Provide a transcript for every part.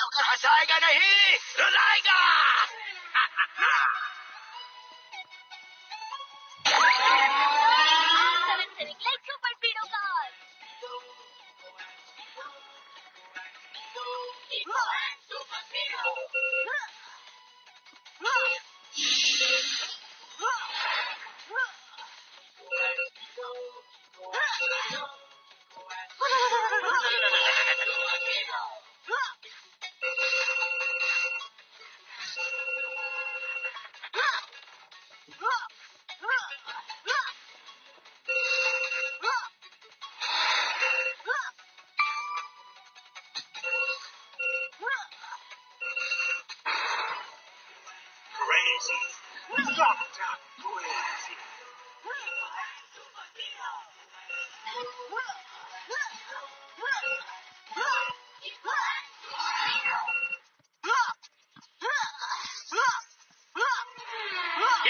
जोकर हंसाएगा नहीं रुलाएगा Seven Civic Lake Super Speedo Get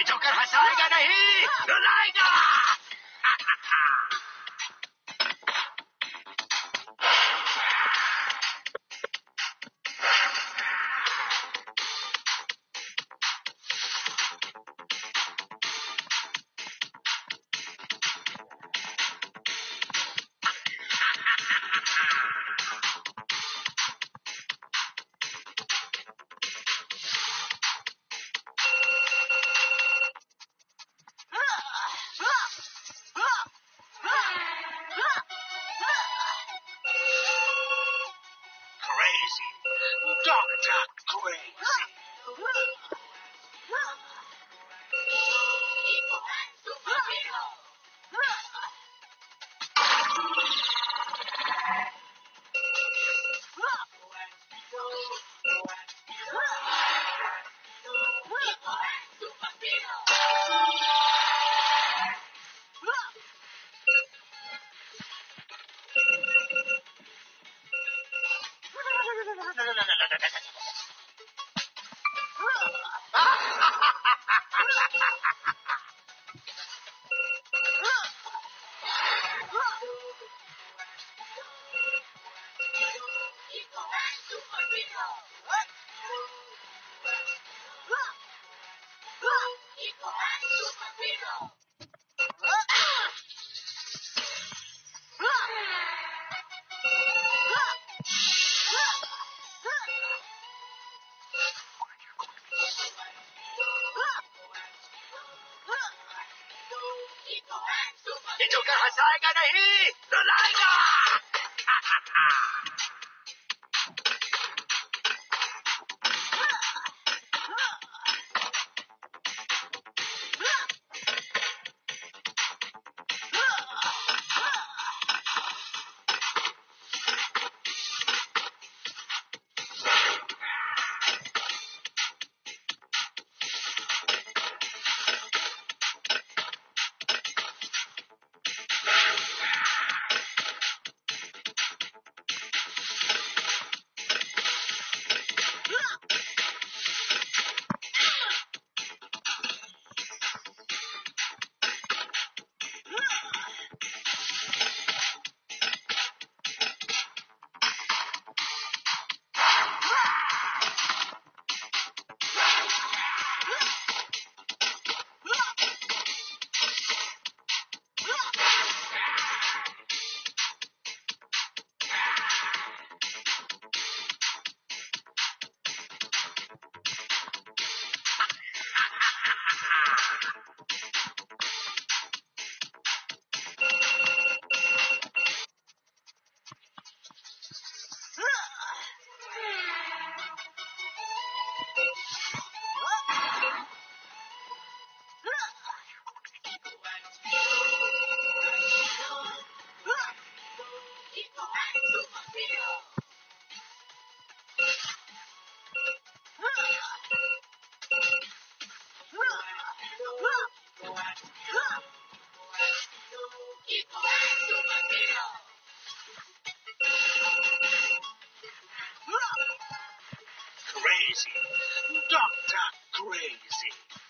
your good Hasaiga to heat! The Liger! attacked Kobe. 人がはしゃいがないライダー。Ha! crazy. Doctor crazy.